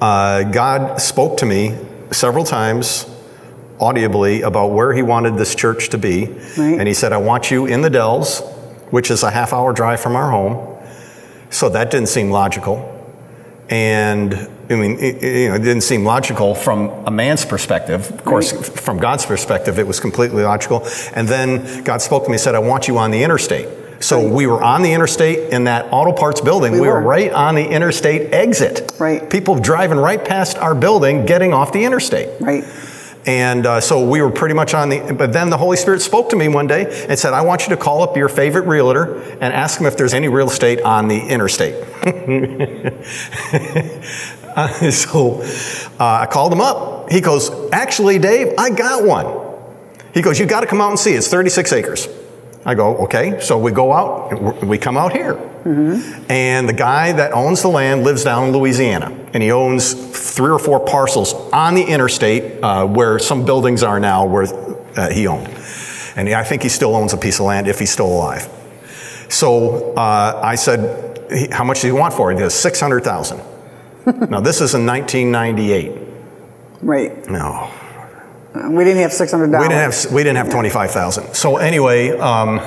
uh, God spoke to me several times audibly about where He wanted this church to be. Right. And He said, I want you in the Dells, which is a half hour drive from our home. So that didn't seem logical. And I mean, it, you know, it didn't seem logical from a man's perspective. Of course, Right. from God's perspective, it was completely logical. And then God spoke to me and said, I want you on the interstate. So Right. we were on the interstate in that auto parts building. We We, were. were. right on the interstate exit. Right. People driving right past our building, getting off the interstate. Right. And uh, so we were pretty much on the, but then the Holy Spirit spoke to me one day and said, I want you to call up your favorite realtor and ask him if there's any real estate on the interstate. Uh, so uh, I called him up. He goes, Actually, Dave, I got one. He goes, You got to come out and see. It's 36 acres. I go, Okay. So we go out, we come out here. And the guy that owns the land lives down in Louisiana. And he owns three or four parcels on the interstate uh, where some buildings are now where uh, he owned. And I think he still owns a piece of land if he's still alive. So uh, I said, How much do you want for it? He goes, 600000 Now, this is in 1998. Right. No, We didn't have six hundred dollars. we didn't have we didn't have twenty five thousand. So anyway, um,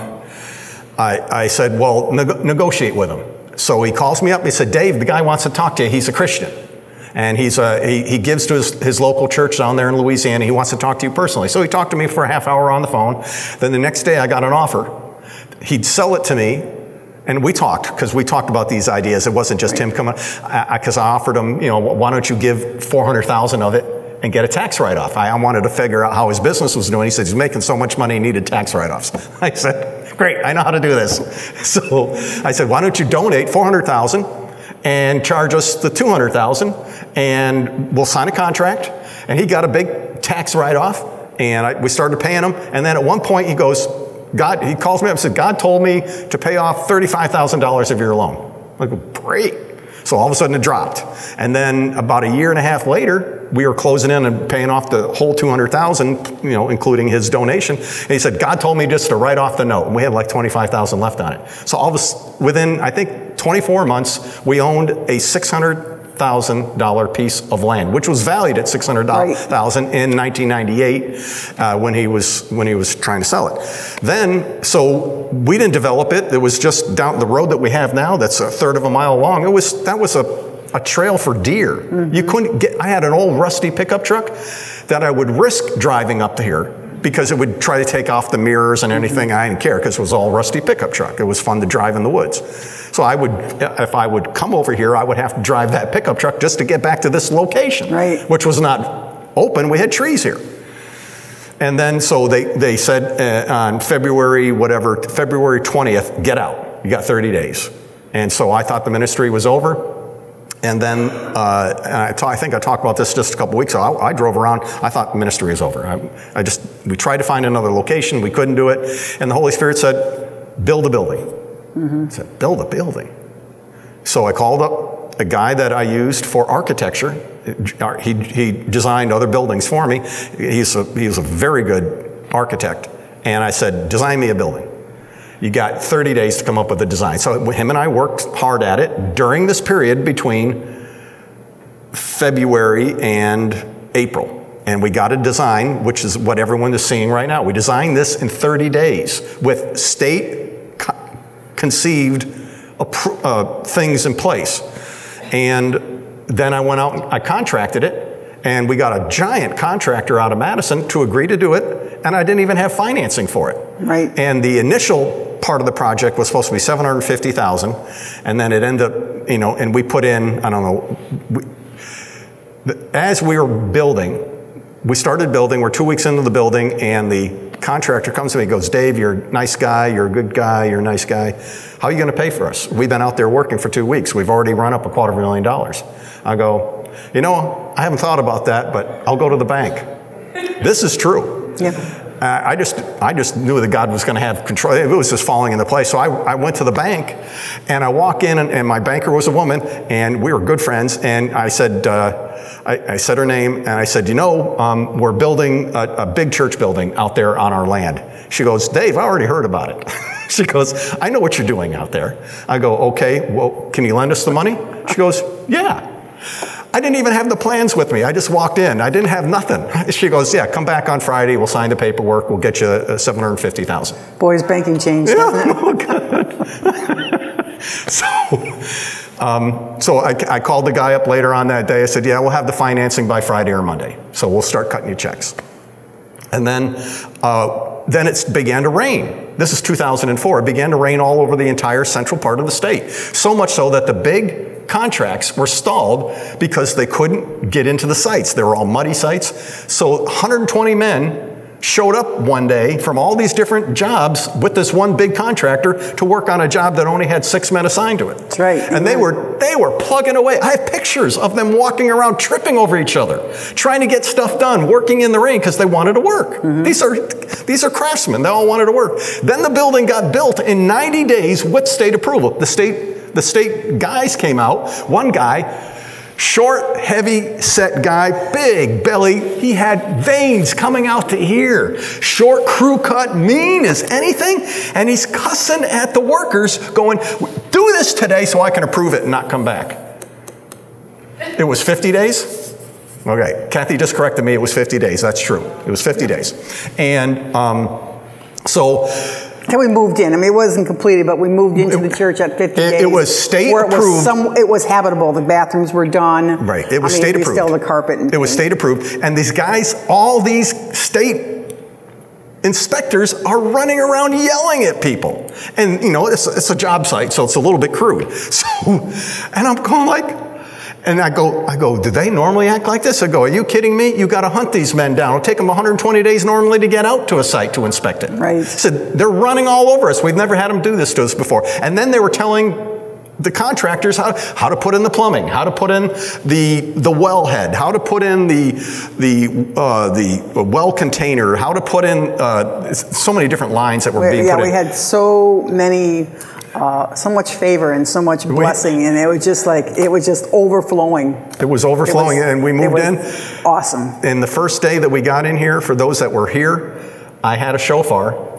I, I said, well, neg- negotiate with him. So he calls me up. He said, Dave, the guy wants to talk to you. He's a Christian, and he's uh, he, he gives to his, his local church down there in Louisiana. He wants to talk to you personally. So he talked to me for a half hour on the phone. Then the next day, I got an offer. He'd sell it to me. And we talked because we talked about these ideas. It wasn't just him coming because I, offered him, you know, why don't you give four hundred thousand of it and get a tax write-off. I, wanted to figure out how his business was doing. He said he's making so much money he needed tax write-offs. I said, great, I know how to do this. So I said, why don't you donate 400,000 and charge us the 200,000 and we'll sign a contract. And he got a big tax write-off and I, we started paying him. And then at one point he goes, God, he calls me up and said, God told me to pay off $35,000 of your loan. I go, great. So all of a sudden it dropped. And then about a year and a half later, we were closing in and paying off the whole 200,000, you know, including his donation. And he said, God told me just to write off the note. And we had like 25,000 left on it. So all of within, I think, 24 months, we owned a 600 thousand dollar piece of land, which was valued at six hundred thousand in 1998 uh, when he was when he was trying to sell it. Then, so we didn't develop it. It was just down the road that we have now. That's a third of a mile long. It was that was a a trail for deer. You couldn't get. I had an old rusty pickup truck that I would risk driving up to here because it would try to take off the mirrors and anything. I didn't care because it was all rusty pickup truck. It was fun to drive in the woods. So I would, if I would come over here, I would have to drive that pickup truck just to get back to this location, Right. which was not open. We had trees here. And then, so they, they said uh, on February, whatever, February 20th, get out. You got 30 days. And so I thought the ministry was over. And then, uh, and I, think I talked about this just a couple weeks ago. I, I drove around. I thought ministry was over. I, I just, we tried to find another location. We couldn't do it. And the Holy Spirit said, build a building. I said, build a building. So I called up a guy that I used for architecture. He, he designed other buildings for me. He's a, he's a very good architect. And I said, design me a building. You got 30 days to come up with a design. So him and I worked hard at it during this period between February and April. And we got a design, which is what everyone is seeing right now. We designed this in 30 days with state co- conceived uh, things in place. And then I went out and I contracted it, and we got a giant contractor out of Madison to agree to do it, and I didn't even have financing for it. Right. And the initial part of the project was supposed to be 750,000, and then it ended up, you know, and we put in, I don't know, we, as we were building, we started building, we're two weeks into the building, and the contractor comes to me and goes, Dave, you're a nice guy, you're a good guy, you're a nice guy. How are you going to pay for us? We've been out there working for two weeks. We've already run up a quarter of a million dollars. I go, you know, I haven't thought about that, but I'll go to the bank. This is true. Yeah. I just, I just knew that God was going to have control. It was just falling into place. So I, I went to the bank, and I walk in, and, and my banker was a woman, and we were good friends. And I said, uh, I, I said her name, and I said, you know, um, we're building a, a big church building out there on our land. She goes, Dave, I already heard about it. she goes, I know what you're doing out there. I go, okay, well, can you lend us the money? She goes, yeah. I didn't even have the plans with me. I just walked in. I didn't have nothing. She goes, "Yeah, come back on Friday. We'll sign the paperwork. We'll get you uh, seven hundred fifty thousand. Boys, banking changed, doesn't it? Oh, good. so, um, so I, I called the guy up later on that day. I said, "Yeah, we'll have the financing by Friday or Monday. So we'll start cutting you checks." And then, uh, then it began to rain. This is 2004. It began to rain all over the entire central part of the state. So much so that the big contracts were stalled because they couldn't get into the sites. They were all muddy sites. So 120 men showed up one day from all these different jobs with this one big contractor to work on a job that only had six men assigned to it. That's right. And they mm-hmm. were they were plugging away. I have pictures of them walking around tripping over each other, trying to get stuff done, working in the rain because they wanted to work. Mm-hmm. These are these are craftsmen. They all wanted to work. Then the building got built in 90 days with state approval. The state the state guys came out. One guy Short, heavy set guy, big belly. He had veins coming out to here. Short, crew cut, mean as anything. And he's cussing at the workers, going, Do this today so I can approve it and not come back. It was 50 days? Okay, Kathy just corrected me. It was 50 days. That's true. It was 50 days. And um, so Then we moved in. I mean, it wasn't completed, but we moved into the church at 50 It- days. it was state where it was approved. some- it was habitable. The bathrooms were done. Right. It was I mean, state we approved. Still the carpet. And it was state approved. And these guys, all these state inspectors are running around yelling at people. And, you know, it's, it's a job site, so it's a little bit crude. So, and I'm going like, and I go, I go, do they normally act like this? I go, are you kidding me? You got to hunt these men down. It'll take them 120 days normally to get out to a site to inspect it. Right. I said, they're running all over us. We've never had them do this to us before. And then they were telling the contractors how, how to put in the plumbing, how to put in the the well head, how to put in the the uh, the well container, how to put in uh, so many different lines that were We- being yeah, put we had so many, uh, so much favor and so much blessing, and it was just like it was just overflowing. it was It overflowing, was- and we it moved was in. Awesome. And the first day that we got in here, for those that were here, I had a shofar.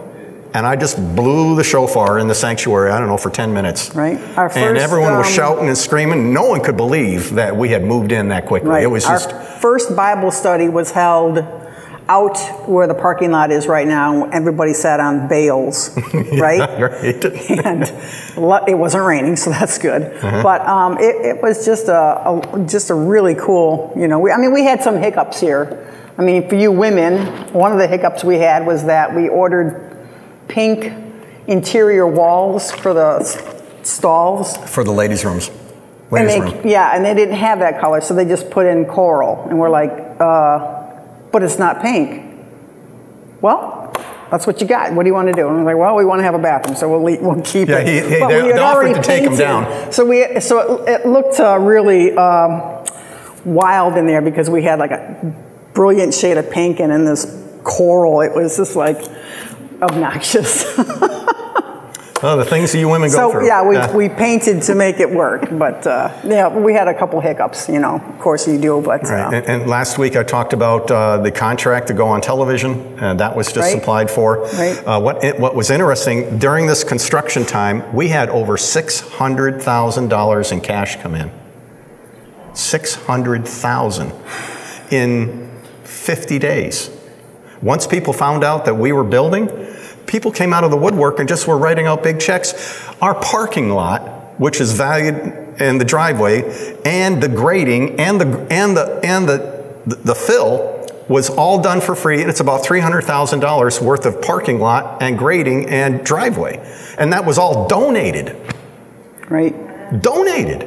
And I just blew the shofar in the sanctuary, I don't know, for 10 minutes. Right. Our first, and everyone was um, shouting and screaming. No one could believe that we had moved in that quickly. Right. It was Our just. first Bible study was held out where the parking lot is right now. Everybody sat on bales, right? Right. and it wasn't raining, so that's good. Uh-huh. But um, it, it was just a, a just a really cool. You know, we, I mean, we had some hiccups here. I mean, for you women, one of the hiccups we had was that we ordered pink interior walls for the stalls. For the ladies' rooms. And they, room. yeah, and they didn't have that color, so they just put in coral, and we're like, uh, but it's not pink. well, that's what you got. What do you want to do? And I'm like, well, we want to have a bathroom, so we'll, leave, we'll keep Yeah, it. he- he- But they- we had they offered already to take 'em painted. down. So we, so it, it looked uh, really um, wild in there because we had like a brilliant shade of pink and in this coral. It was just like obnoxious. Oh, the things that you women go so through. yeah, we, we painted to make it work, but uh, yeah, we had a couple hiccups. You know, of course you do, but Right. uh, And, and last week I talked about uh, the contract to go on television, and that was just Right. applied for. Right. Uh, what, it, what was interesting, during this construction time, we had over $600,000 in cash come in. 600,000 in 50 days. Once people found out that we were building, people came out of the woodwork and just were writing out big checks. Our parking lot, which is valued in the driveway, and the grading and the and the and the the, the fill was all done for free, and it's about three hundred thousand dollars worth of parking lot and grading and driveway, and that was all donated right. donated.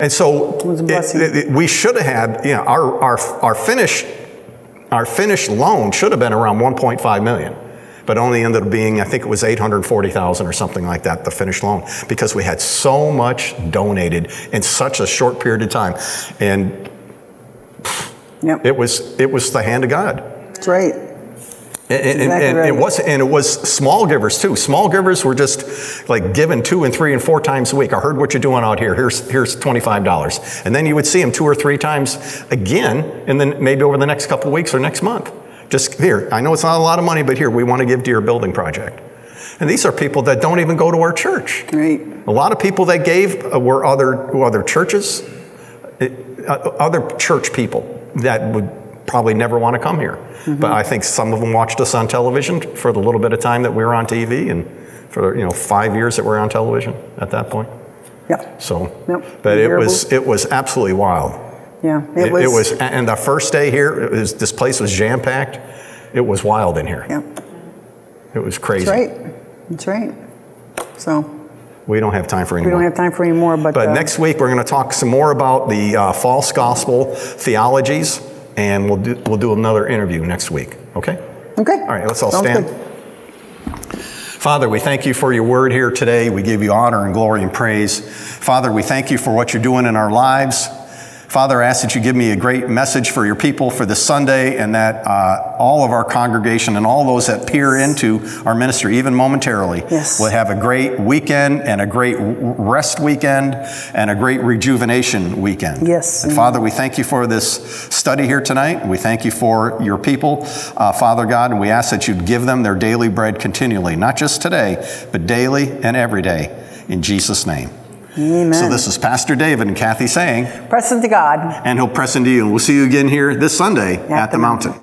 And so it- it- it- we should have had, you know, our, our, our finished, our finished loan should have been around 1.5 million, but only ended up being, I think it was 840,000 or something like that, the finished loan, because we had so much donated in such a short period of time. And Yep, it was, it was the hand of God. that's right. And, and- Exactly and right. it was and it was small givers too. Small givers were just like given two and three and four times a week. I heard what you're doing out here. Here's here's twenty five dollars, and then you would see them two or three times again, and then maybe over the next couple of weeks or next month. Just here, I know it's not a lot of money, but here we want to give to your building project. And these are people that don't even go to our church. Right. A lot of people that gave uh, were other were other churches, uh, other church people that would probably never want to come here. But I think some of them watched us on television for the little bit of time that we were on TV, and for you know five years that we were on television at that point. Yeah. So, Yep. but it was it was absolutely wild. Yeah. It, it was, and the first day here, it was, this place was jam packed. It was wild in here. Yeah. It was crazy. That's right. That's right. So We don't have time for any we more. don't have time for any more, but, But uh, next week we're going to talk some more about the uh, false gospel theologies, and we'll do, we'll do another interview next week. Okay. Okay. All right. Let's all Sounds stand. good. Father, we thank you for your word here today. We give you honor and glory and praise. Father, we thank you for what you're doing in our lives. Father, I ask that you give me a great message for your people for this Sunday and that uh, all of our congregation and all those that peer into our ministry, even momentarily, Yes. will have a great weekend and a great rest weekend and a great rejuvenation weekend. Yes. And Father, we thank you for this study here tonight. We thank you for your people, uh, Father God, and we ask that you'd give them their daily bread continually, not just today, but daily and every day. In Jesus' name. Amen. So this is Pastor David and Kathy saying, Press into God. and he'll press into you. And we'll see you again here this Sunday at, the the mountain.